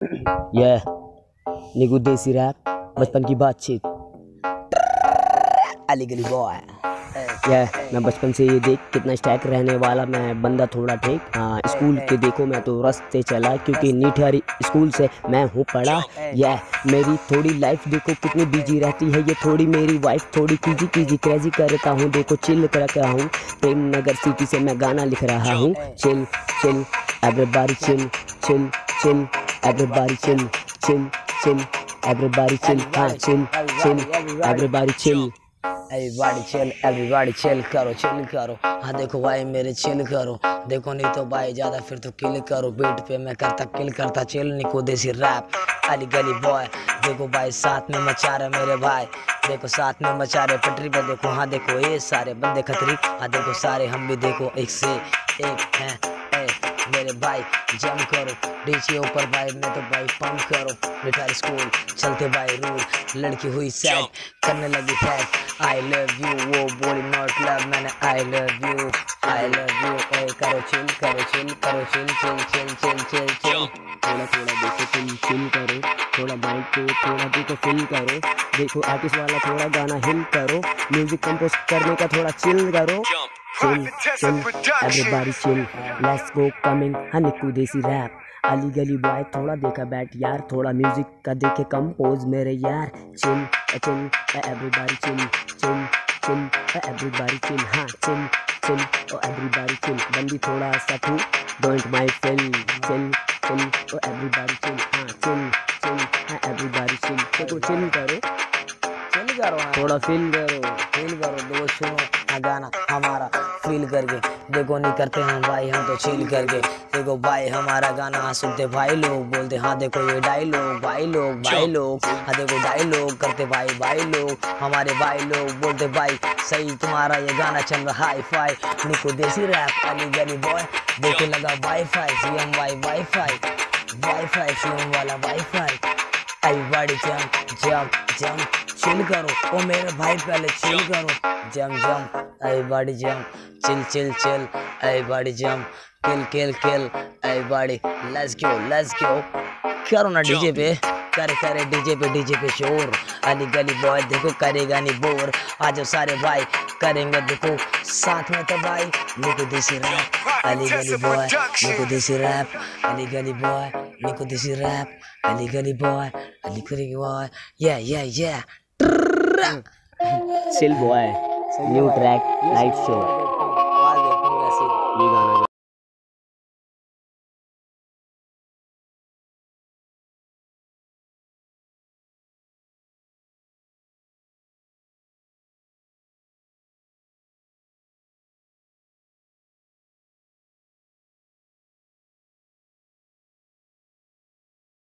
ये निगू देसी रैप बचपन की बातचीत अली गली बॉय ये मैं बचपन से ये देख कितना स्टैक रहने वाला मैं बंदा थोड़ा ठीक हाँ स्कूल के देखो मैं तो रस्ते चला क्योंकि नीठहरी स्कूल से मैं हूँ पढ़ा ये मेरी थोड़ी लाइफ देखो कितनी बिज़ी रहती है ये थोड़ी मेरी वाइफ थोड़ी कीजी कीजी क्रेजी करता हूँ देखो चिल कर रहा हूँ प्रेम नगर सिटी से मैं गाना लिख रहा हूँ chill chill everybody chill chill chill everybody chill chill chill. Everybody chill हाँ chill chill. everybody chill. Everybody chill everybody chill करो चिल करो हाँ देखो भाई मेरे चिल करो देखो नहीं तो भाई ज़्यादा फिर तो किल करो बीट पे मैं करता किल करता चिल निको देसी रैप अली गली बॉय देखो भाई साथ में मचा रहे मेरे भाई देखो साथ में मचा रहे पटरी पे देखो हाँ देखो ये सारे बंदे खतरी हाँ देखो सारे हम भी देखो एक से एक हैं मेरे भाई जम करो। डीजे ऊपर भाई मैं तो भाई पंप करो। मिठाई स्कूल चलते भाई रूल लड़की हुई सैड करने लगी हैक आई लव यू वो बोली नॉट लव मैंने I love you I love you ए करो चिल करो चिल करो chill chill chill chill chill chill थोड़ा थोड़ा देखो तुम चिल करो। थोड़ा माइंड को थोड़ा देखो फिल करो। देखो आर्टिस्ट वाला थोड़ा गाना हिल करो। म्यूज़िक कंपोज करने का थोड़ा चिल करो। Chill chill everybody chill let's go coming हनिकू desi rap Ali गली बॉय थोड़ा देखा बैठ यार. थोड़ा म्यूज़िक का देखे कंपोज मेरे यार. Chill chill everybody chill chill chill everybody chill हाँ चिल चिल ओ एवरीबॉडी चिल बंदी थोड़ा सा तू don't my feel chill chill oh everybody chill हाँ चिल चिल हाँ एवरीबॉडी चिल देखो चिल करो. चिल करो. हाँ थोड़ा फील करो. फील करो. देखो सुनो हाँ गाना हमारा फील करके। देखो नहीं करते हम भाई हम तो चिल करके। देखो भाई हमारा गाना सुनते भाई लोग बोलते हाँ देखो ये डायलॉग भाई लोग भाई लोग। हाँ देखो डायलॉग करते भाई भाई लोग हमारे भाई लोग बोलते भाई सही तुम्हारा ये गाना चल रहा हाई फाई निको देसी रैप अली गली बॉय देखो लगा wifi C M wi wifi wifi C M वाला wifi everybody jump jump jump chill करो। ओ मेरे भाई पहले chill करो। जम जम आई jump jump everybody jump chill chill chill everybody jump kill kill kill everybody let's go let's go करो ना डीजे पे। करे करे डीजे पे डीजे पे शोर अली गली बॉय देखो करेगा नहीं बोर। आज सारे भाई करेंगे देखो। साथ में तो भाई निको देसी रैप। अली गली बॉय निको देसी रैप। अली गली बॉय निको देसी रैप। अली गली बॉय अली गली boy yeah yeah yeah chill boy new track live show ये गाना।